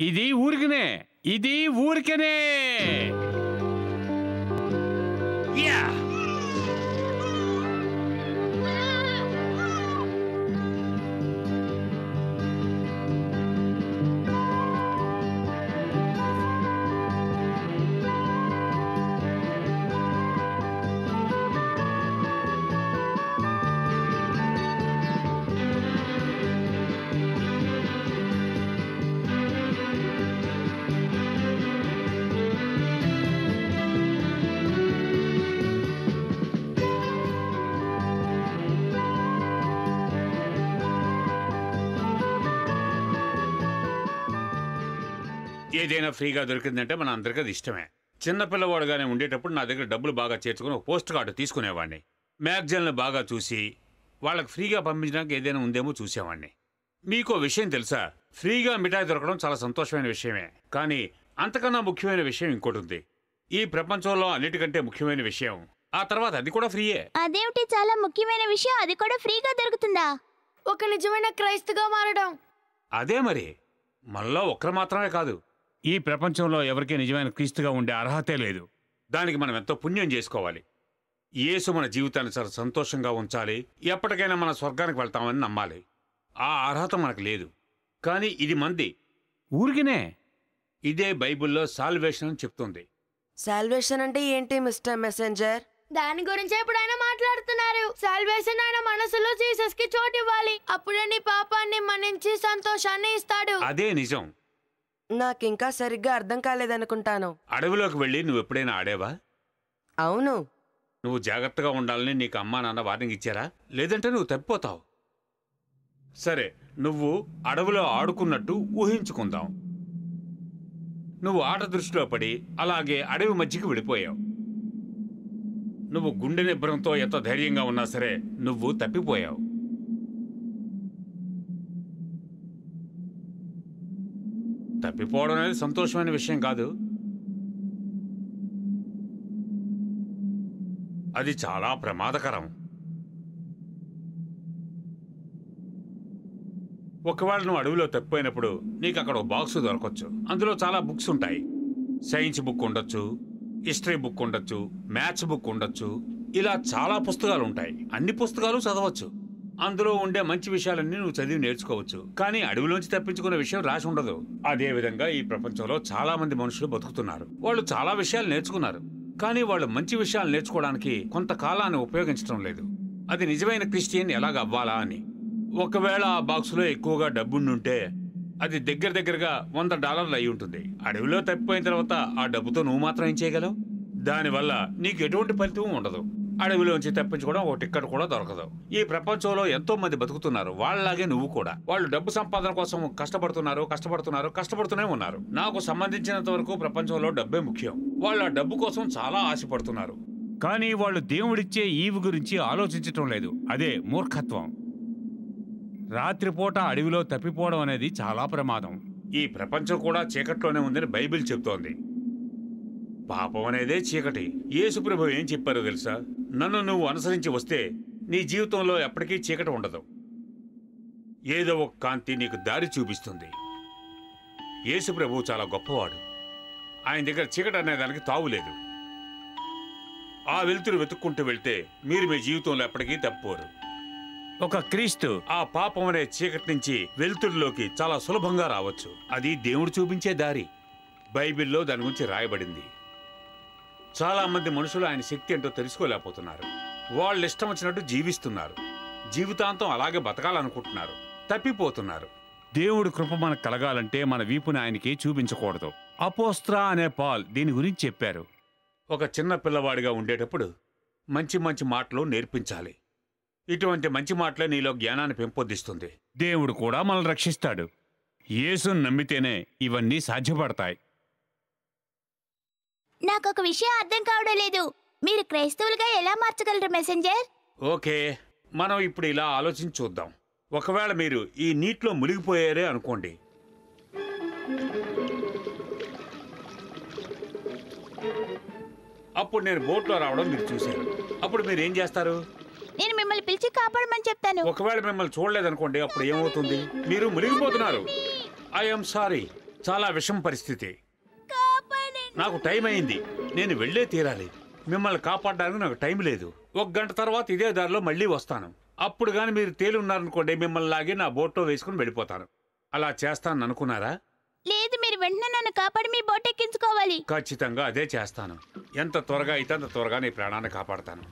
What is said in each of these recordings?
ఇది ఊరికనే ఇది ఊరికనే. యా ఏదైనా ఫ్రీగా దొరికిందంటే మన అందరికీ అది ఇష్టమే. చిన్న పిల్లవాడుగానే ఉండేటప్పుడు నా దగ్గర డబ్బులు బాగా చేర్చుకుని ఒక పోస్ట్ కార్డు తీసుకునేవాడిని. మ్యాగజైన్లు బాగా చూసి వాళ్ళకి ఫ్రీగా పంపించడానికి ఏదైనా ఉందేమో చూసేవాడిని. మీకు విషయం తెలుసా? ఫ్రీగా మిఠాయి దొరకడం చాలా సంతోషమైన విషయమే. కానీ అంతకన్నా ముఖ్యమైన విషయం ఇంకోటి ఉంది. ఈ ప్రపంచంలో అన్నిటికంటే ముఖ్యమైన విషయం. ఆ తర్వాత అది కూడా ఫ్రీయే. అదేమిటి చాలా ముఖ్యమైన విషయం? అది కూడా ఫ్రీగా దొరుకుతుందా? ఒక నిజమైన క్రైస్తుగా మారడం. అదే మరి. మనలో ఒక్కరు మాత్రమే కాదు. ఈ ప్రపంచంలో ఎవరికీ నిజమైన క్రీస్తుగా ఉండే అర్హతే లేదు. దానికి మనం ఎంతో పుణ్యం చేసుకోవాలి. యేసు మన జీవితాన్ని చాలా సంతోషంగా ఉంచాలి. ఎప్పటికైనా మన స్వర్గానికి వెళ్తామని నమ్మాలి. ఆ అర్హత మనకు లేదు. కానీ ఇది మంది. ఊరికినే? ఇదే బైబిల్లో సాల్వేషన్ అని చెప్తుంది. సాల్వేషన్ అంటే ఏంటి మిస్టర్ మెసెంజర్? దాని గురించి ఇప్పుడు ఆయన మాట్లాడుతున్నారు. సాల్వేషన్ ఆయన మనసులో జీసస్కి చోటు ఇవ్వాలి అప్పుడే నీ పాపాన్ని మన్నించి సంతోషాన్ని ఇస్తాడు. అదే నిజం. నాకింకా సరిగ్గా అర్థం కాలేదనుకుంటాను. అడవిలోకి వెళ్ళి నువ్వు ఎప్పుడైనా ఆడేవా? అవును. నువ్వు జాగ్రత్తగా ఉండాలని నీకు అమ్మా నాన్న వార్నింగ్ ఇచ్చారా? లేదంటే నువ్వు తప్పిపోతావు. సరే నువ్వు అడవిలో ఆడుకున్నట్టు ఊహించుకుందాం. నువ్వు ఆట దృష్టిలో పడి అలాగే అడవి మధ్యకి వెళ్ళిపోయావు. నువ్వు గుండె నిబ్బరంతో ఎంత ధైర్యంగా ఉన్నా సరే నువ్వు తప్పిపోయావు. తప్పిపోవడం అనేది సంతోషమైన విషయం కాదు. అది చాలా ప్రమాదకరం. ఒకవేళ నువ్వు అడవిలో తప్పిపోయినప్పుడు నీకు అక్కడ ఒక బాక్స్ దొరకవచ్చు అందులో చాలా బుక్స్ ఉంటాయి. సైన్స్ బుక్ ఉండొచ్చు హిస్టరీ బుక్ ఉండొచ్చు మ్యాథ్స్ బుక్ ఉండొచ్చు ఇలా చాలా పుస్తకాలు ఉంటాయి. అన్ని పుస్తకాలు చదవచ్చు. అందులో ఉండే మంచి విషయాలన్నీ నువ్వు చదివి నేర్చుకోవచ్చు. కానీ అడవిలోంచి తప్పించుకున్న విషయం రాసి ఉండదు. అదే విధంగా ఈ ప్రపంచంలో చాలా మంది మనుషులు బతుకుతున్నారు. వాళ్ళు చాలా విషయాలు నేర్చుకున్నారు. కానీ వాళ్ళు మంచి విషయాలు నేర్చుకోవడానికి కొంతకాలాన్ని ఉపయోగించడం లేదు. అది నిజమైన క్రిస్టియన్ ఎలాగ అవ్వాలా అని. ఒకవేళ ఆ బాక్సులో ఎక్కువగా డబ్బుండుంటే అది దగ్గర దగ్గరగా వంద డాలర్లు అయి ఉంటుంది. అడవిలో తప్పిపోయిన తర్వాత ఆ డబ్బుతో నువ్వు మాత్రం ఏం చేయగలవు? దానివల్ల నీకు ఎటువంటి ఫలితం ఉండదు. అడవిలోంచి తప్పించుకోవడం ఒక టిక్కెట్ కూడా దొరకదు. ఈ ప్రపంచంలో ఎంతో మంది బతుకుతున్నారు. వాళ్ళలాగే నువ్వు కూడా. వాళ్ళు డబ్బు సంపాదన కోసం కష్టపడుతున్నారు కష్టపడుతున్నారు కష్టపడుతూనే ఉన్నారు. నాకు సంబంధించినంత వరకు ప్రపంచంలో డబ్బే ముఖ్యం. వాళ్ళు ఆ డబ్బు కోసం చాలా ఆశపడుతున్నారు. కానీ వాళ్ళు దేవుడిచ్చే ఈవి గురించి ఆలోచించటం లేదు. అదే మూర్ఖత్వం. రాత్రిపూట అడవిలో తప్పిపోవడం అనేది చాలా ప్రమాదం. ఈ ప్రపంచం కూడా చీకట్లోనే ఉందని బైబిల్ చెబుతోంది పాపం అనేదే చీకటి. యేసుప్రభు ఏం చెప్పారో తెలుసా? నన్ను నువ్వు అనుసరించి వస్తే నీ జీవితంలో ఎప్పటికీ చీకటి ఉండదు. ఏదో ఒక కాంతి నీకు దారి చూపిస్తుంది. యేసుప్రభు చాలా గొప్పవాడు. ఆయన దగ్గర చీకటి అనే దానికి తావులేదు ఆ వెలుతురు వెతుక్కుంటూ వెళ్తే మీరు మీ జీవితంలో ఎప్పటికీ తప్పోరు ఒక క్రీస్తు ఆ పాపం అనే చీకటి నుంచి వెలుతురులోకి చాలా సులభంగా రావచ్చు. అది దేవుడు చూపించే దారి. బైబిల్లో దాని గురించి రాయబడింది. చాలా మంది మనుషులు ఆయన శక్తి ఏంటో తెలుసుకోలేకపోతున్నారు. వాళ్ళు ఇష్టం వచ్చినట్టు జీవిస్తున్నారు. జీవితాంతం అలాగే బతకాలనుకుంటున్నారు. తప్పిపోతున్నారు. దేవుడు కృప మనకు కలగాలంటే మన వీపుని ఆయనకి చూపించకూడదు. అపోస్త్రా అనే పాల్ దీని గురించి చెప్పారు. ఒక చిన్న పిల్లవాడిగా ఉండేటప్పుడు మంచి మంచి మాటలు నేర్పించాలి. ఇటువంటి మంచి మాటలే నీలో జ్ఞానాన్ని పెంపొందిస్తుంది. దేవుడు కూడా మనల్ని రక్షిస్తాడు. యేసుని నమ్మితేనే ఇవన్నీ సాధ్యపడతాయి. నాకు ఒక విషయం అర్థం కావడం లేదు. మీరు క్రైస్తవులుగా ఎలా మార్చగలరు మెసెంజర్ ఓకే మనం ఇప్పుడు ఇలా ఆలోచించి చూద్దాం. ఒకవేళ మీరు ఈ నీటిలో మునిగిపోయారే అనుకోండి. అప్పుడు నేను బోట్లో రావడం మీరు చూశారు. అప్పుడు మీరు ఏం చేస్తారు? నేను మిమ్మల్ని పిలిచి కాపాడమని చెప్తాను. ఒకవేళ మిమ్మల్ని చూడలేదనుకోండి అప్పుడు ఏమవుతుంది? మీరు మునిగిపోతున్నారు. ఐఎమ్ సారీ చాలా విషమ పరిస్థితి. నాకు టైం అయింది. నేను వెళ్ళే తీరాలి. మిమ్మల్ని కాపాడడానికి నాకు టైం లేదు. ఒక గంట తర్వాత ఇదే దారిలో మళ్ళీ వస్తాను. అప్పుడు కానీ మీరు తేలి ఉన్నారనుకోండి మిమ్మల్ని లాగి నా బోట్లో వేసుకుని వెళ్ళిపోతాను. అలా చేస్తానని అనుకున్నారా? లేదు మీరు వెంటనే నన్ను కాపాడి మీ బోట్ ఎక్కించుకోవాలి. ఖచ్చితంగా అదే చేస్తాను. ఎంత త్వరగా అయితే అంత త్వరగా నీ ప్రాణాన్ని కాపాడతాను.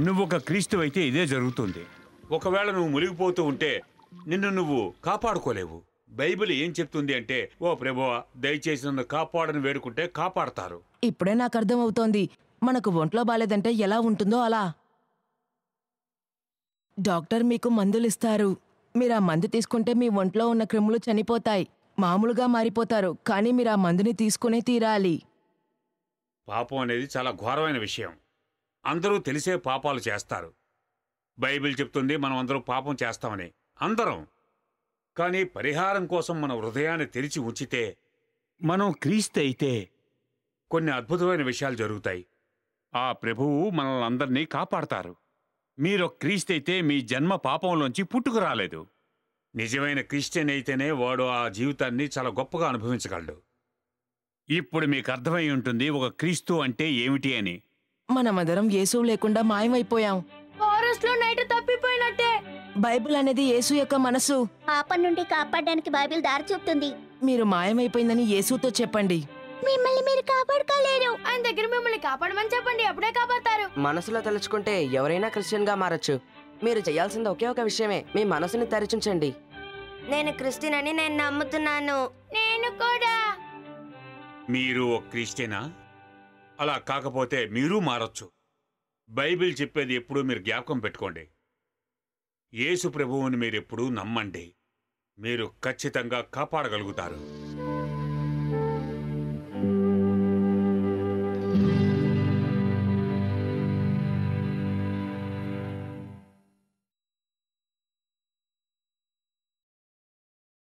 నువ్వు ఒక క్రీస్తు అయితే ఇదే జరుగుతుంది. ఒకవేళ నువ్వు మునిగిపోతూ ఉంటే నిన్ను నువ్వు కాపాడుకోలేవు. బైబిల్ ఏం చెప్తుంది అంటే ఓ ప్రభువా దయచేసి నన్ను కాపాడని వేడుకుంటే కాపాడతారు. ఇప్పుడే నాకు అర్థమవుతోంది. మనకు ఒంట్లో బాలేదంటే ఎలా ఉంటుందో అలా. డాక్టర్ మీకు మందులు ఇస్తారు మీరు ఆ మందు తీసుకుంటే మీ ఒంట్లో ఉన్న క్రిములు చనిపోతాయి. మామూలుగా మారిపోతారు కానీ మీరు ఆ మందుని తీసుకునే తీరాలి. పాపం అనేది చాలా ఘోరమైన విషయం. అందరూ తెలిసే పాపాలు చేస్తారు. బైబిల్ చెప్తుంది మనం అందరూ పాపం చేస్తామని. అందరం. కానీ పరిహారం కోసం మన హృదయాన్ని తెరిచి ఉంచితే మనం క్రీస్తు అయితే కొన్ని అద్భుతమైన విషయాలు జరుగుతాయి. ఆ ప్రభువు మనల్ని అందరినీ కాపాడతారు. మీరు క్రీస్తు అయితే మీ జన్మ పాపంలోంచి పుట్టుకు రాలేదు. నిజమైన క్రిస్టియన్ అయితేనే వాడు ఆ జీవితాన్ని చాలా గొప్పగా అనుభవించగలడు. ఇప్పుడు మీకు అర్థమై ఉంటుంది ఒక క్రీస్తు అంటే ఏమిటి అని. మనమందరం యేసు లేకుండా మాయమైపోయాం. ఫారెస్ట్లో నైట్ తప్పిపోయినట్టే. బైబిల్ అనేది యేసు యొక్క మనసు. పాప నుండి కాపాడడానికి బైబిల్ దారి చూపుతుంది. మీరు మాయమైపోయిందని యేసుతో చెప్పండి. మిమ్మల్ని మీరు కాపాడుకోలేరు. ఆయన దగ్గర మిమ్మల్ని కాపాడమని చెప్పండి అప్పుడే కాపాడతారు. మనసులో తలుచుకుంటే ఎవరైనా క్రిస్టియన్గా మారచ్చు. మీరు చేయాల్సింది ఒకే ఒక విషయమే మీ మనసుని తెరిచుంచండి. నేను క్రిస్టియన్ అని నేను నమ్ముతున్నాను. నేను కూడా. మీరు ఒక క్రిస్టియనా? అలా కాకపోతే మీరు మారొచ్చు. బైబిల్ చెప్పేది ఎప్పుడూ మీరు జ్ఞాపకం పెట్టుకోండి. యేసు ప్రభువుని మీరు ఎప్పుడూ నమ్మండి. మీరు ఖచ్చితంగా కాపాడగలుగుతారు.